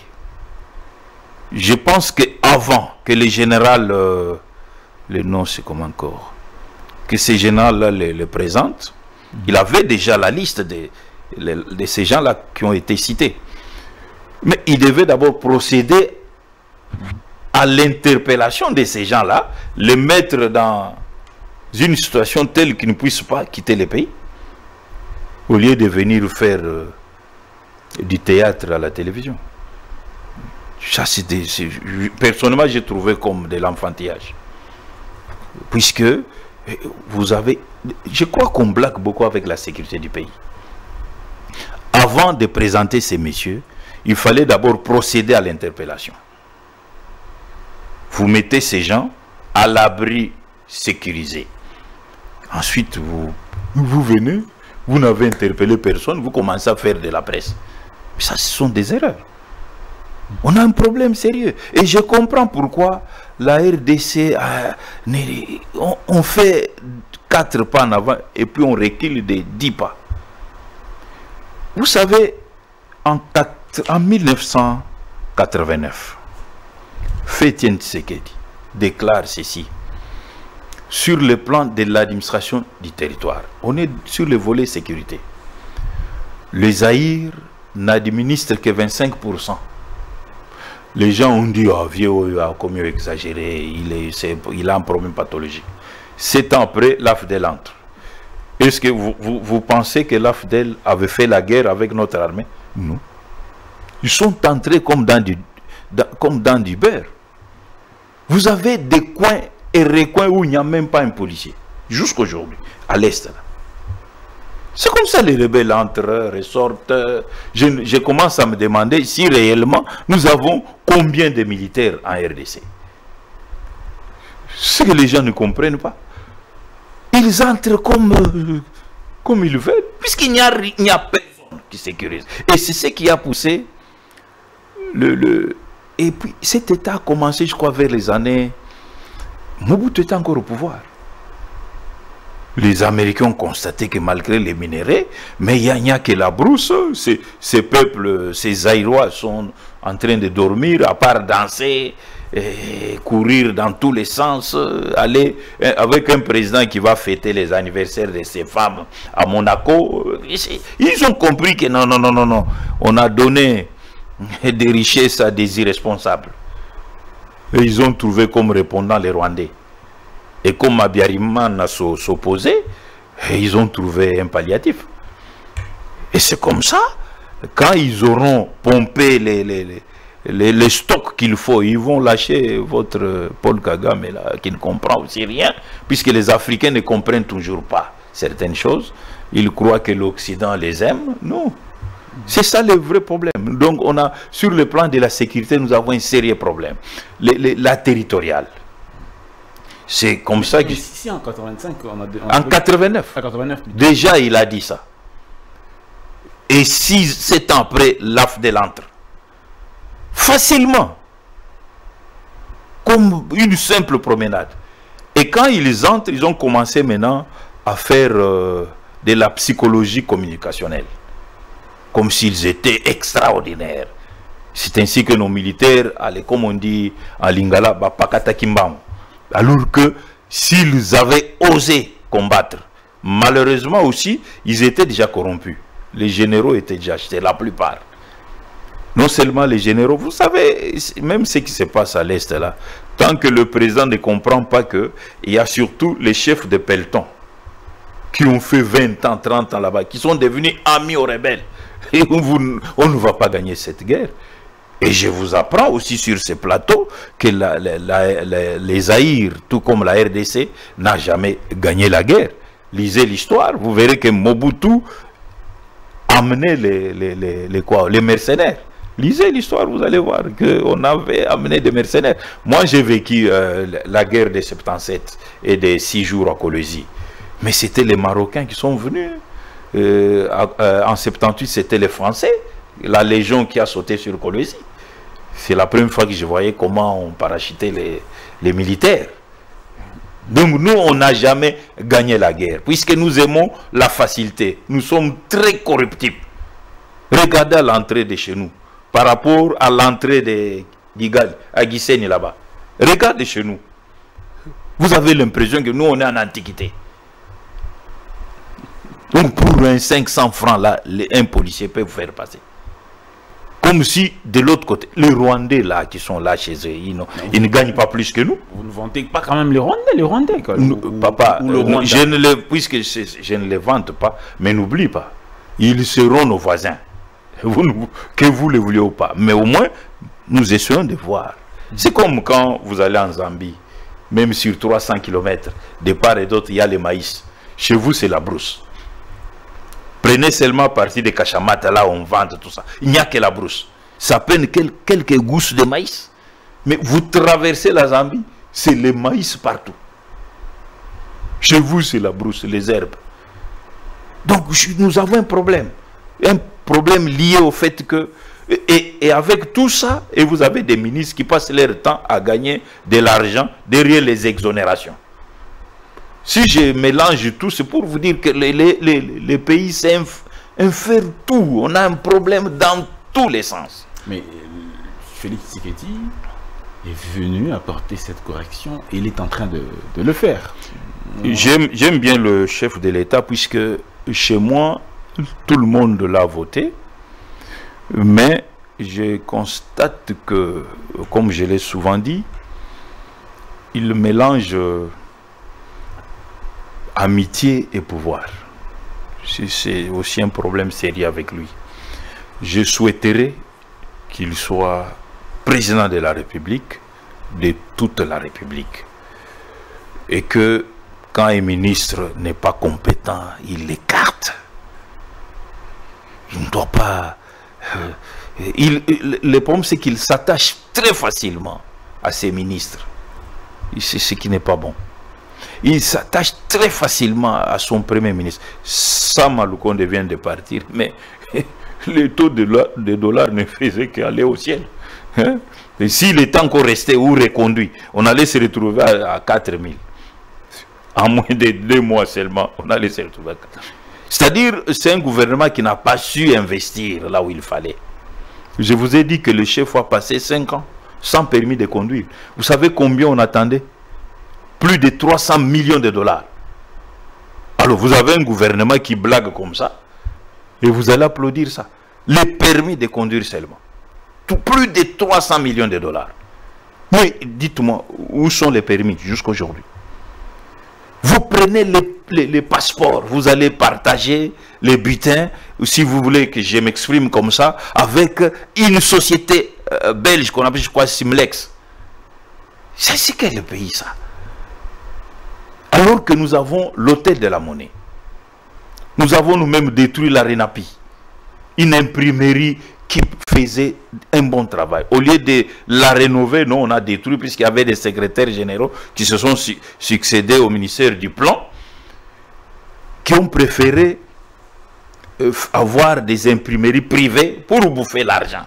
je pense qu'avant que les général, le nom c'est comme encore, que ces généraux-là les, les présentent, il avait déjà la liste de, de ces gens-là qui ont été cités. Mais il devait d'abord procéder à l'interpellation de ces gens-là, les mettre dans une situation telle qu'ils ne puissent pas quitter le pays, au lieu de venir faire euh, du théâtre à la télévision. Ça, personnellement, j'ai trouvé comme de l'enfantillage. Puisque euh, vous avez... Je crois qu'on blague beaucoup avec la sécurité du pays avant de présenter ces messieurs, il fallait d'abord procéder à l'interpellation. Vous mettez ces gens à l'abri sécurisé. Ensuite, vous, vous venez, vous n'avez interpellé personne, vous commencez à faire de la presse. Mais ça, ce sont des erreurs. On a un problème sérieux. Et je comprends pourquoi la RDC, on, fait quatre pas en avant et puis on recule de dix pas. Vous savez, en 1989, Fétien Tshisekedi déclare ceci. Sur le plan de l'administration du territoire, on est sur le volet sécurité. Le Zahir n'administre que 25%. Les gens ont dit, oh, vieux, a commis exagéré, il, est, il a un problème pathologique. Sept ans après, l'AFDEL entre. Est-ce que vous, vous, pensez que l'AFDEL avait fait la guerre avec notre armée? Non. Ils sont entrés comme dans du, comme dans du beurre. Vous avez des coins et recoins où il n'y a même pas un policier. Jusqu'aujourd'hui, à l'Est. C'est comme ça les rebelles entrent, ressortent. Je, je, commence à me demander si réellement nous avons combien de militaires en RDC. Ce que les gens ne comprennent pas. Ils entrent comme, euh, comme ils veulent. puisqu'il n'y a, a personne qui sécurise. Et c'est ce qui a poussé le, le... Et puis cet État a commencé, je crois, vers les années... Mobutu était encore au pouvoir. Les Américains ont constaté que malgré les minéraux, mais il n'y a, que la brousse. Ces, peuples, ces Aïrois sont en train de dormir, à part danser, courir dans tous les sens, aller euh, avec un président qui va fêter les anniversaires de ses femmes à Monaco. Ils ont compris que non, non, non, non, non. On a donné des richesses à des irresponsables. Et ils ont trouvé comme répondant les Rwandais. Et comme Abiyarimana s'opposait, ils ont trouvé un palliatif. Et c'est comme ça, quand ils auront pompé les, les, les, les stocks qu'il faut, ils vont lâcher votre Paul Kagame là, qui ne comprend aussi rien, puisque les Africains ne comprennent toujours pas certaines choses. Ils croient que l'Occident les aime. Non. C'est ça le vrai problème. Donc, on a, sur le plan de la sécurité, nous avons un sérieux problème. la territoriale. C'est comme ça que... Ici, en 85, on a... en 89. 89. Déjà, il a dit ça. Et 6, 7 ans après, l'AFDEL l'entre. Facilement. Comme une simple promenade. Et quand ils entrent, ils ont commencé maintenant à faire euh, de la psychologie communicationnelle. Comme s'ils étaient extraordinaires. C'est ainsi que nos militaires allaient, comme on dit en lingala, bakata kimbam. Alors que s'ils avaient osé combattre, malheureusement aussi, ils étaient déjà corrompus. Les généraux étaient déjà achetés, la plupart. Non seulement les généraux, vous savez, même ce qui se passe à l'Est là, tant que le président ne comprend pas que il y a surtout les chefs de peloton qui ont fait 20 ans, 30 ans là-bas, qui sont devenus amis aux rebelles. Et on, ne va pas gagner cette guerre. Et je vous apprends aussi sur ce plateau que les Aïrs, tout comme la RDC, n'a jamais gagné la guerre. Lisez l'histoire, vous verrez que Mobutu amenait les, mercenaires. Lisez l'histoire, vous allez voir qu'on avait amené des mercenaires. Moi, j'ai vécu euh, la guerre de 77 et des six jours à Colosie. Mais c'était les Marocains qui sont venus. Euh, euh, en 78, c'était les Français la Légion qui a sauté sur Colosie. C'est la première fois que je voyais comment on parachutait les, militaires. Donc nous, on n'a jamais gagné la guerre, puisque nous aimons la facilité. Nous sommes très corruptibles. Regardez l'entrée de chez nous, par rapport à l'entrée de Gigal, à Gisenyi là-bas. Regardez chez nous. Vous avez l'impression que nous, on est en antiquité. Donc pour un 500 francs là, un policier peut vous faire passer. Comme si, de l'autre côté, les Rwandais là, qui sont là chez eux, ils, ils ne gagnent pas plus que nous. Vous ne vantez pas quand même les Rwandais, les Rwandais quoi. Nous, papa, ou euh, je ne les, puisque je, je, ne les vante pas, mais n'oublie pas, ils seront nos voisins. Vous, que vous le vouliez ou pas. Mais au moins, nous essayons de voir. C'est comme quand vous allez en Zambie, même sur 300 km, de part et d'autre, il y a le maïs. Chez vous, c'est la brousse. Prenez seulement partie des cachamates, là on vend tout ça. Il n'y a que la brousse. Ça peine quelques gousses de maïs. Mais vous traversez la Zambie, c'est le maïs partout. Chez vous, c'est la brousse, les herbes. Donc nous avons un problème. Un problème lié au fait que... Et, et, avec tout ça, et vous avez des ministres qui passent leur temps à gagner de l'argent derrière les exonérations. Si je mélange tout, c'est pour vous dire que les, les, les, les pays, c'est un, un faire tout. On a un problème dans tous les sens. Mais Félix Tshisekedi est venu apporter cette correction et il est en train de, de le faire. J'aime bien le chef de l'État puisque chez moi, tout le monde l'a voté. Mais je constate que, comme je l'ai souvent dit, il mélange amitié et pouvoir. C'est aussi un problème sérieux avec lui. Je souhaiterais qu'il soit président de la République, de toute la République. Et que quand un ministre n'est pas compétent, il l'écarte. Il ne doit pas... Euh, il, le problème, c'est qu'il s'attache très facilement à ses ministres. C'est ce qui n'est pas bon. Il s'attache très facilement à son premier ministre. Ça, Maloukonde vient de partir, mais le taux de, dollars ne faisait qu'aller au ciel. Hein? Et s'il était encore resté ou reconduit, on allait se retrouver à, 4 000. En moins de deux mois seulement, on allait se retrouver à 4 000. C'est-à-dire, c'est un gouvernement qui n'a pas su investir là où il fallait. Je vous ai dit que le chef a passé 5 ans sans permis de conduire. Vous savez combien on attendait? Plus de 300 millions de dollars. Alors vous avez un gouvernement qui blague comme ça, et vous allez applaudir ça. Les permis de conduire seulement. Plus de 300 millions de dollars. Mais dites-moi, où sont les permis jusqu'aujourd'hui? Vous prenez les, passeports, vous allez partager les butins, si vous voulez que je m'exprime comme ça, avec une société euh, belge qu'on appelle, je crois, Simlex. C'est quel pays ça Alors que nous avons l'hôtel de la monnaie. Nous avons nous-mêmes détruit la Renapi, une imprimerie qui faisait un bon travail. Au lieu de la rénover, non, on a détruit puisqu'il y avait des secrétaires généraux qui se sont succédés au ministère du Plan, qui ont préféré euh, avoir des imprimeries privées pour bouffer l'argent.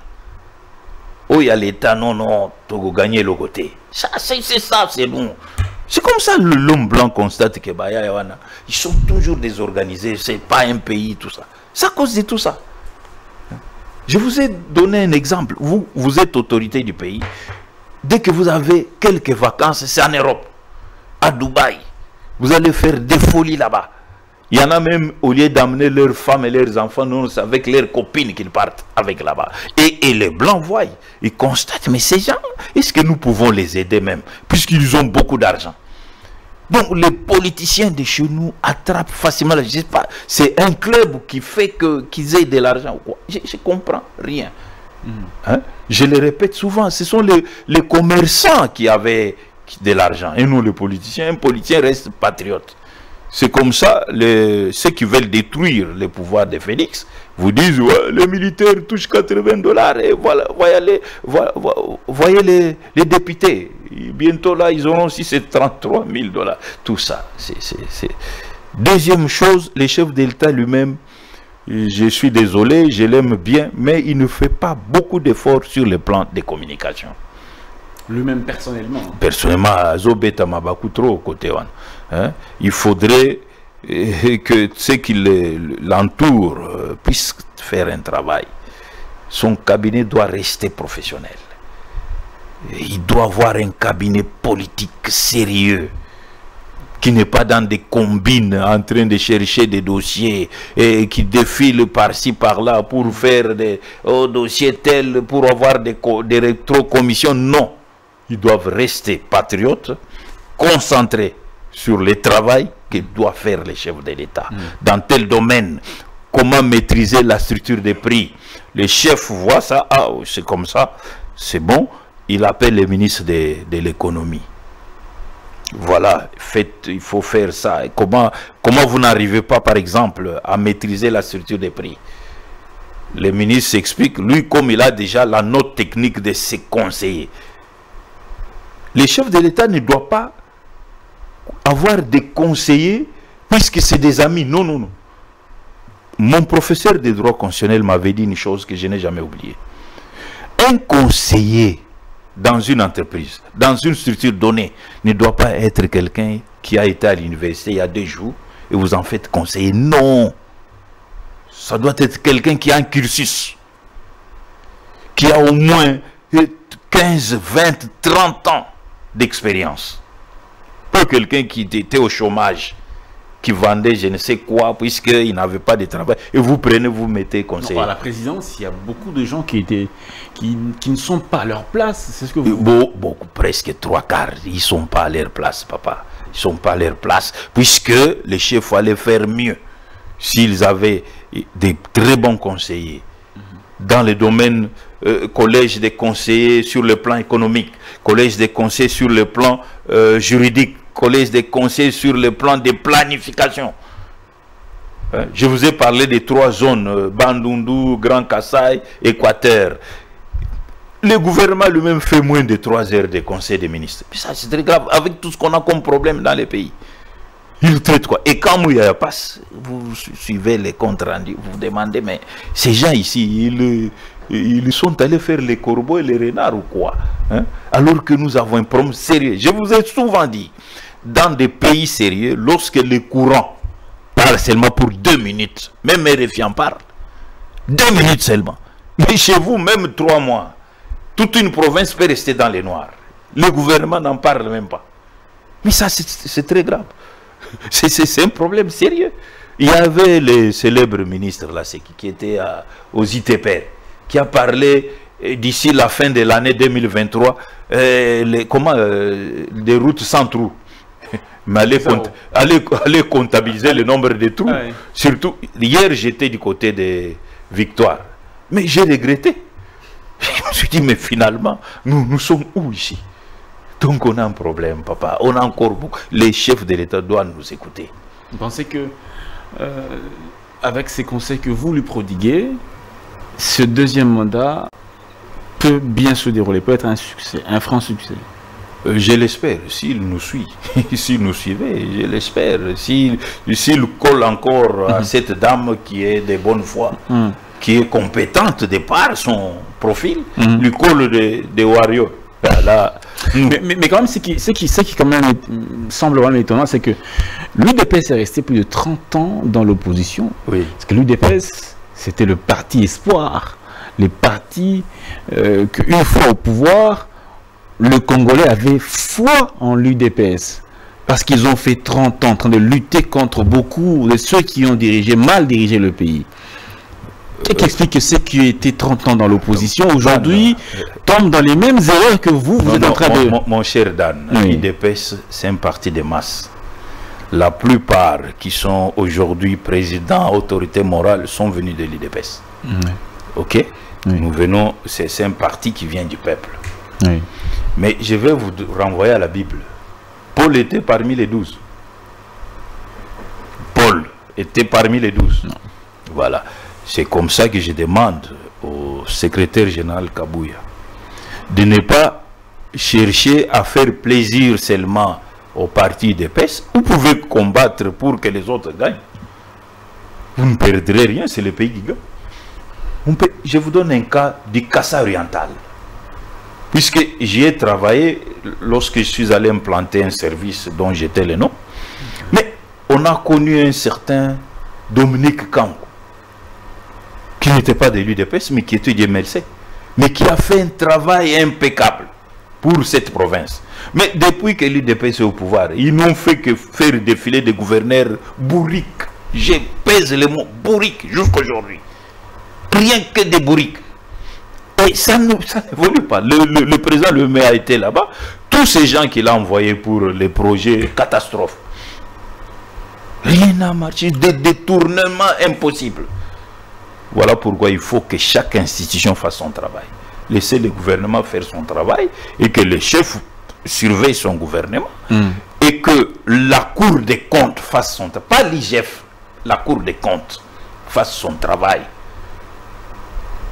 Oh, il y a l'État, non, non, tu gagner le côté. C'est ça, c'est nous. C'est comme ça l'homme blanc constate que bah, ils sont toujours désorganisés, c'est pas un pays, tout ça. C'est à cause de tout ça. Je vous ai donné un exemple. Vous, vous êtes autorité du pays. Dès que vous avez quelques vacances, c'est en Europe, à Dubaï. Vous allez faire des folies là-bas. Il y en a même, au lieu d'amener leurs femmes et leurs enfants, non, c'est avec leurs copines qu'ils partent avec là-bas. Et, et, les Blancs voient, ils constatent, mais ces gens, est-ce que nous pouvons les aider même, puisqu'ils ont beaucoup d'argent? Donc les politiciens de chez nous attrapent facilement la justice. C'est un club qui fait qu'ils aient de l'argent. Je ne comprends rien. Mm. Hein? Je le répète souvent, ce sont les, les commerçants qui avaient de l'argent et nous les politiciens. Un politicien reste patriote. C'est comme ça, les, ceux qui veulent détruire le pouvoir de Félix vous disent, les militaires touchent 80 dollars et voilà, voyez les, voyez les, les députés. bientôt là, ils auront aussi ces 33 000 dollars. Tout ça, c'est... Deuxième chose, le chef d'État lui-même, je suis désolé, je l'aime bien, mais il ne fait pas beaucoup d'efforts sur le plan des communications. Lui-même personnellement Personnellement, Zobeta Mabaku trop côté hein. Il faudrait euh, que ceux qui l'entourent euh, puissent faire un travail. Son cabinet doit rester professionnel. Il doit avoir un cabinet politique sérieux qui n'est pas dans des combines en train de chercher des dossiers et qui défile par-ci par-là pour faire des oh, dossiers tels pour avoir des, des rétro-commissions. Non, ils doivent rester patriotes, concentrés sur le travail que doit faire le chef de l'État. Mm. Dans tel domaine, comment maîtriser la structure des prix? Le chef voit ça, ah, c'est comme ça, c'est bon, il appelle le ministre de, de l'économie. Voilà, faites, il faut faire ça. comment, comment vous n'arrivez pas, par exemple, à maîtriser la structure des prix? Le ministre s'explique, lui, comme il a déjà la note technique de ses conseillers, le chef de l'État ne doit pas avoir des conseillers puisque c'est des amis. Non, non, non. Mon professeur de droit constitutionnel m'avait dit une chose que je n'ai jamais oubliée. Un conseiller dans une entreprise, dans une structure donnée, ne doit pas être quelqu'un qui a été à l'université il y a deux jours et vous en faites conseiller. Non. Ça doit être quelqu'un qui a un cursus, qui a au moins 15, 20, 30 ans d'expérience. Pas quelqu'un qui était au chômage, qui vendait je ne sais quoi, puisqu'il n'avait pas de travail. Et vous prenez, vous mettez conseiller. à la présidence, il y a beaucoup de gens qui, étaient, qui, qui ne sont pas à leur place. C'est ce que vous... beaucoup, presque trois quarts, ils ne sont pas à leur place, papa. Ils ne sont pas à leur place, puisque les chefs allaient faire mieux s'ils avaient des très bons conseillers dans le domaine euh, collège des conseillers sur le plan économique, collège des conseillers sur le plan euh, juridique, collège des conseillers sur le plan de planification. Hein, je vous ai parlé des trois zones, euh, Bandundu, Grand Kassai, Équateur. Le gouvernement lui-même fait moins de trois heures de conseil des ministres. ça, c'est très grave, avec tout ce qu'on a comme problème dans les pays. Il traite quoi? Et quand Mouyaya passe, vous suivez les comptes rendus, vous vous demandez, mais ces gens ici, ils, ils sont allés faire les corbeaux et les renards ou quoi hein? Alors que nous avons un problème sérieux. Je vous ai souvent dit, dans des pays sérieux, lorsque les courants parlent seulement pour deux minutes, même RFI en parle, deux minutes seulement. Mais chez vous, même trois mois, toute une province peut rester dans les noirs. Le gouvernement n'en parle même pas. Mais ça, c'est très grave. C'est un problème sérieux. Il y avait le célèbre ministre là, qui, était aux ITPR, qui a parlé euh, d'ici la fin de l'année 2023, euh, les, comment, euh, des routes sans trous. Mais allez, comptabiliser le nombre de trous. Surtout, hier j'étais du côté de Victoire. Mais j'ai regretté. Je me suis dit, mais finalement, nous, nous sommes où ici? Donc on a un problème, papa. On a encore beaucoup. Les chefs de l'État doivent nous écouter. Vous pensez que, euh, avec ces conseils que vous lui prodiguez, ce deuxième mandat peut bien se dérouler, peut être un succès, un franc succès euh, je l'espère, s'il nous suit, s'il nous suivait, je l'espère. S'il colle encore à mhm. cette dame qui est de bonne foi, mhm. qui est compétente de par son profil, mhm. lui colle des de. Ben là, mais, mais, quand même, ce qui, ce qui, ce qui quand même semble vraiment étonnant, c'est que l'UDPS est resté plus de 30 ans dans l'opposition. Oui. Parce que l'UDPS, c'était le parti espoir. Les partis euh, qu'une fois au pouvoir, le Congolais avait foi en l'UDPS. Parce qu'ils ont fait 30 ans en train de lutter contre beaucoup de ceux qui ont dirigé, mal dirigé le pays. Qu'est-ce qui explique que ceux qui été 30 ans dans l'opposition, aujourd'hui, tombent dans les mêmes erreurs que vous, vous êtes en train de... Mon, cher Dan, l'IDPS, c'est un parti de masse. La plupart qui sont aujourd'hui présidents, autorités morales, sont venus de l'IDPS. Ok? Nous venons, c'est un parti qui vient du peuple. Mais je vais vous renvoyer à la Bible. Paul était parmi les douze. Paul était parmi les douze. Voilà. C'est comme ça que je demande au secrétaire général Kabouya de ne pas chercher à faire plaisir seulement au parti de PES. Vous pouvez combattre pour que les autres gagnent. Vous ne perdrez rien, c'est le pays qui gagne. je vous donne un cas du Cassa oriental. Puisque j'y ai travaillé lorsque je suis allé implanter un service dont j'étais le nom. Mais on a connu un certain Dominique Kanko qui n'était pas de l'UDPS, mais qui était du MLC, mais qui a fait un travail impeccable pour cette province. Mais depuis que l'UDPS est au pouvoir, ils n'ont fait que faire défiler des gouverneurs bourriques. Je pèse les mots bourriques jusqu'aujourd'hui. Rien que des bourriques. Et ça n'évolue pas. Le, président le maire a été là-bas. Tous ces gens qu'il a envoyés pour les projets catastrophes. Rien n'a marché. Des détournements impossibles. Voilà pourquoi il faut que chaque institution fasse son travail. Laisser le gouvernement faire son travail et que le chef surveille son gouvernement hmm. et que la Cour des comptes fasse son travail. Pas l'IGF, la Cour des comptes fasse son travail.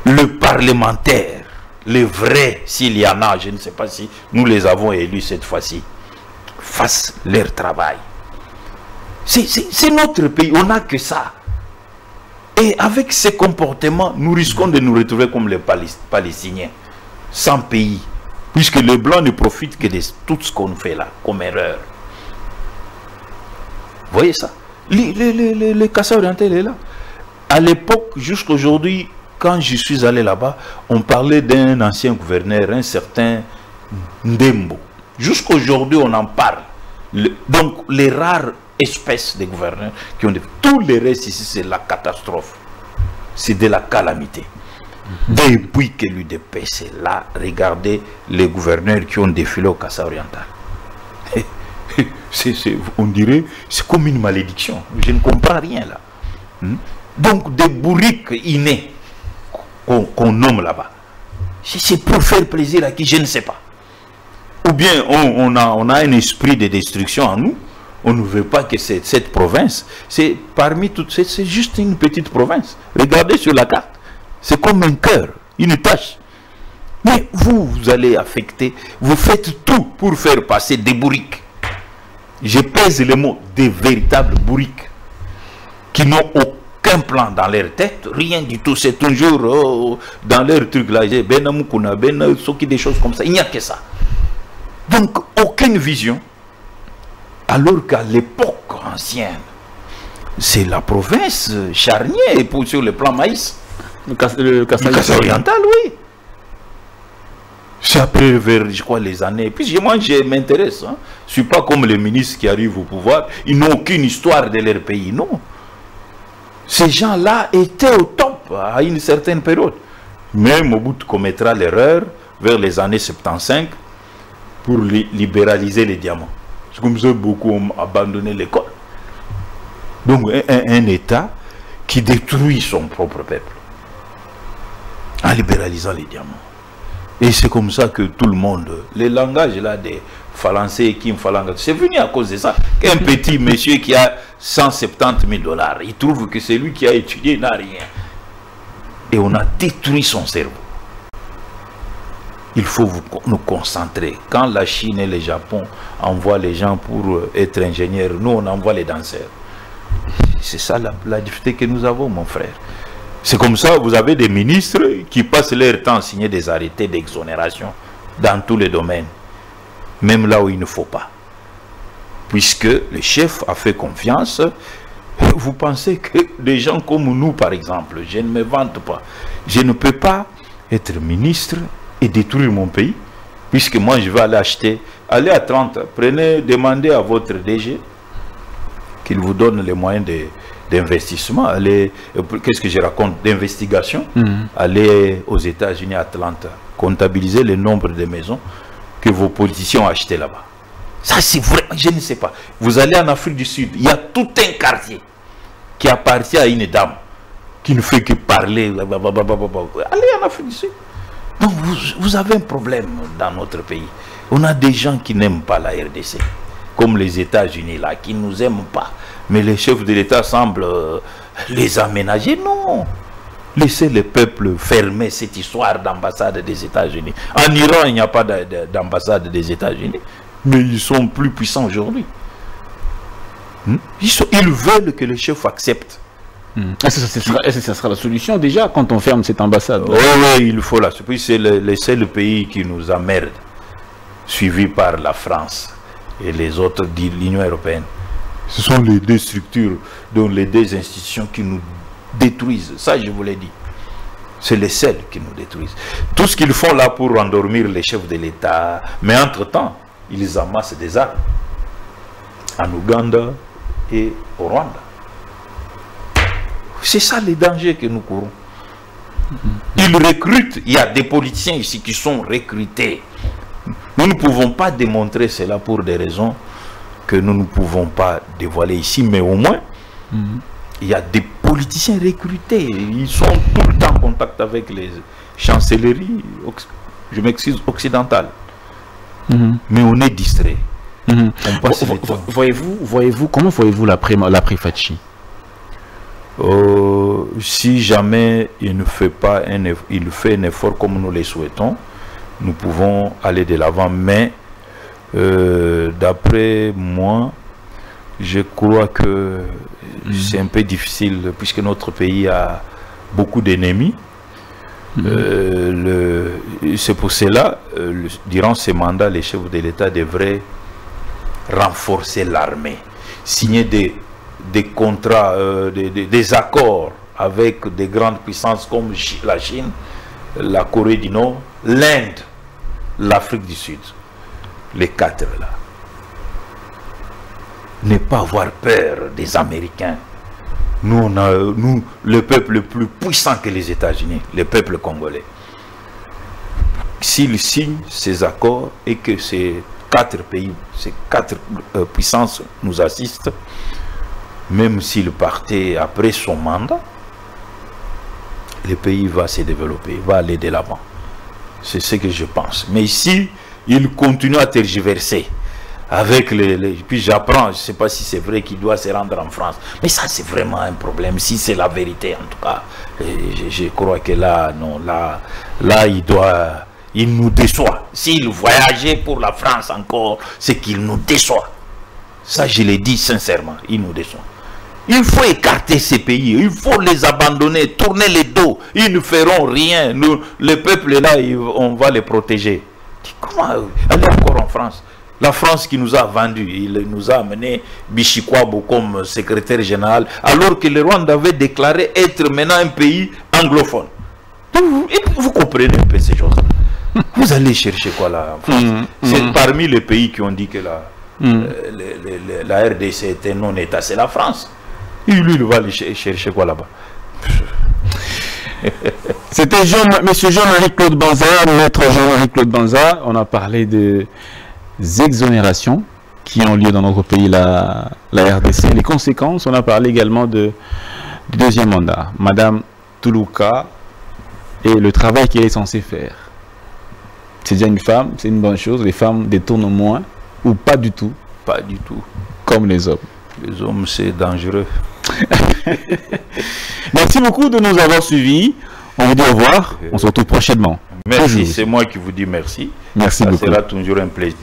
Le parlementaire, les vrais, s'il y en a, je ne sais pas si nous les avons élus cette fois-ci, fassent leur travail. C'est notre pays, on n'a que ça. Et avec ces comportements, nous risquons de nous retrouver comme les Palestiniens, sans pays, puisque les Blancs ne profitent que de tout ce qu'on fait là, comme erreur. Vous voyez ça Les, les, les, est là. À l'époque, jusqu'aujourd'hui, quand je suis allé là-bas, on parlait d'un ancien gouverneur, un certain Ndembo. Jusqu'aujourd'hui, on en parle. donc, les rares espèces de gouverneurs qui ont des... Tous les restes ici, c'est la catastrophe. C'est de la calamité. Depuis que l'UDPS est là, regardez les gouverneurs qui ont défilé au Cassa oriental. on dirait, c'est comme une malédiction. Je ne comprends rien là. Hmm? Donc des bourriques innés qu'on nomme là-bas. C'est pour faire plaisir à qui je ne sais pas. Ou bien on, a, on a un esprit de destruction en nous on ne veut pas que cette, province, c'est parmi toutes, c'est juste une petite province. Regardez sur la carte, c'est comme un cœur, une tâche. Mais vous, vous allez affecter, vous faites tout pour faire passer des bourriques. je pèse les mots, des véritables bourriques qui n'ont aucun plan dans leur tête, rien du tout. C'est toujours oh, dans leur truc là, ben amukuna, ben des choses comme ça. Il n'y a que ça. Donc, aucune vision. Alors qu'à l'époque ancienne, c'est la province charnière pour, sur le plan maïs. Le, Kasaï oriental, oui. C'est après, vers, je crois, les années. Puis moi, je m'intéresse. Hein. Je ne suis pas comme les ministres qui arrivent au pouvoir. Ils n'ont aucune histoire de leur pays. Non. Ces gens-là étaient au top à une certaine période. Même Mobutu commettra l'erreur vers les années 75 pour li- libéraliser les diamants. C'est comme ça que beaucoup ont abandonné l'école. Donc, un, État qui détruit son propre peuple en libéralisant les diamants. Et c'est comme ça que tout le monde, les langages là des Falancés, Kim Falanga, c'est venu à cause de ça. Qu'un petit monsieur qui a 170 000 dollars, il trouve que c'est lui qui a étudié, n'a rien. Et on a détruit son cerveau. Il faut vous- nous concentrer. Quand la Chine et le Japon envoient les gens pour euh, être ingénieurs, nous on envoie les danseurs. C'est ça la, la difficulté que nous avons, mon frère. C'est comme ça, vous avez des ministres qui passent leur temps à signer des arrêtés d'exonération dans tous les domaines, même là où il ne faut pas. Puisque le chef a fait confiance, vous pensez que des gens comme nous, par exemple, je ne me vante pas, je ne peux pas être ministre et détruire mon pays, puisque moi je vais aller acheter, allez à 30, prenez, demandez à votre DG qu'il vous donne les moyens d'investissement, allez, euh, qu'est-ce que je raconte, d'investigation, allez aux États-Unis, à Atlanta, comptabiliser le nombre de maisons que vos politiciens ont achetées là-bas. Ça, c'est vrai, je ne sais pas. Vous allez en Afrique du Sud, il y a tout un quartier qui appartient à une dame qui ne fait que parler. Allez en Afrique du Sud. Donc, vous, avez un problème dans notre pays. On a des gens qui n'aiment pas la RDC, comme les États-Unis, là, qui ne nous aiment pas. Mais les chefs de l'État semblent euh, les aménager. Non. Laissez le peuple fermer cette histoire d'ambassade des États-Unis. En Iran, il n'y a pas de- de- d'ambassade des États-Unis, mais ils sont plus puissants aujourd'hui. Hmm? Ils, veulent que le chef accepte. Est-ce que, ça sera, est-ce que ça sera la solution déjà quand on ferme cette ambassade Oui, oui, il faut la. C'est le, le seul pays qui nous emmerde, suivi par la France et les autres de l'Union européenne. Ce sont les deux structures, dont les deux institutions qui nous détruisent. Ça, je vous l'ai dit. C'est les seuls qui nous détruisent. Tout ce qu'ils font là pour endormir les chefs de l'État, mais entre-temps, ils amassent des armes en Ouganda et au Rwanda. C'est ça les dangers que nous courons. Ils recrutent, il y a des politiciens ici qui sont recrutés. Nous ne pouvons pas démontrer cela pour des raisons que nous ne pouvons pas dévoiler ici, mais au moins, il y a des politiciens recrutés. Ils sont tout le temps en contact avec les chancelleries, je m'excuse, occidentales. Mhm. Mais on est distrait. Mhm. Voyez-vous, voyez-vous, comment voyez-vous l'après, l'après Fachi Euh, si jamais il ne fait pas un eff- il fait un effort comme nous le souhaitons, nous pouvons aller de l'avant. Mais euh, d'après moi, je crois que c'est un peu difficile puisque notre pays a beaucoup d'ennemis. Euh, le- c'est pour cela, euh, le- durant ces mandats, les chefs de l'État devraient renforcer l'armée, signer des, des contrats, euh, des, accords avec des grandes puissances comme la Chine, la Corée du Nord, l'Inde, l'Afrique du Sud. Les quatre là. Ne pas avoir peur des Américains. Nous, on a, nous, le peuple le plus puissant que les États-Unis, le peuple congolais. S'ils signent ces accords et que ces quatre pays, ces quatre euh, puissances nous assistent, même s'il partait après son mandat, le pays va se développer, va aller de l'avant. C'est ce que je pense. Mais si il continue à tergiverser avec les... puis j'apprends, je ne sais pas si c'est vrai qu'il doit se rendre en France. Mais ça, c'est vraiment un problème. Si c'est la vérité, en tout cas, je, crois que là, non, là, là, il doit... Il nous déçoit. S'il voyageait pour la France encore, c'est qu'il nous déçoit. Ça, je l'ai dit sincèrement, ils nous déçoivent. Il faut écarter ces pays, il faut les abandonner, tourner les dos. Ils ne feront rien. Nous, le peuple là, on va les protéger. Comment aller encore en France La France qui nous a vendu, il nous a amené Bichikwabo comme secrétaire général, alors que le Rwanda avait déclaré être maintenant un pays anglophone. Vous comprenez un peu ces choses-là. Vous allez chercher quoi là en France? Mmh, C'est mmh. parmi les pays qui ont dit que la, Mm. euh, le- le- le- la RDC était non-État, c'est la France. Et lui, il va aller chercher quoi là-bas C'était Jean, Monsieur Jean-Marie Claude Banza, maître Jean-Marie Claude Banza. On a parlé des exonérations qui ont lieu dans notre pays, la, la RDC. Les conséquences, on a parlé également de, du deuxième mandat. Madame Toulouka et le travail qu'elle est censée faire. C'est déjà une femme, c'est une bonne chose. Les femmes détournent moins ou pas du tout, Pas du tout. comme les hommes. Les hommes, c'est dangereux. Merci beaucoup de nous avoir suivis. On vous dit au revoir. On se retrouve prochainement. Merci, c'est moi qui vous dis merci. Merci Ça beaucoup. sera toujours un plaisir.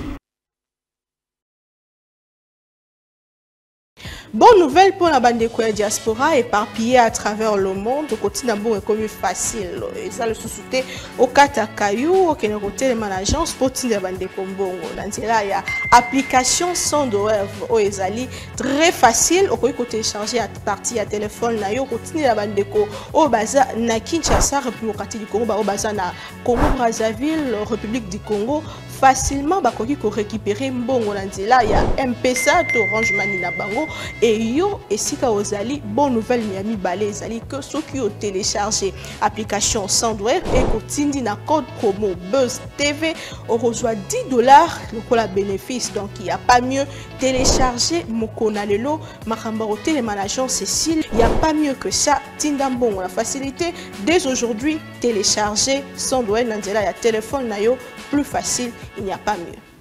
Bonne nouvelle pour la bande de diaspora éparpillée à travers le monde. Quotidien, bon, comme facile. Et ça, le sous-souté au Katakayou, au Kénéroté, les managers, pour la bande de Kombongo. Dans il y a application sans au Ezali. Très facile. Au côté télécharger à partir à téléphone, na yo, la bande de au Baza, na Kinshasa, République du Congo, au Baza, na Congo, Brazzaville, République du Congo. Facilement bakoki korécupérer mbongo na nzela ya mpesa to orange mani na bango. E yo esika ozali bonne nouvelle ya mibale ezali ke soki otélécharge application sandware ekotindi na code promo buzz tv okozwa 10 dollars lokola bénéfice. Donc ya pas mieux télécharger mokona lelo. Makambo kotelema na agence cécile ya pas mieux que ça. Tinda mbongo na facilité dès aujourd'hui télécharger sandware na nzela ya téléphone na yo plus facile, il n'y a pas mieux.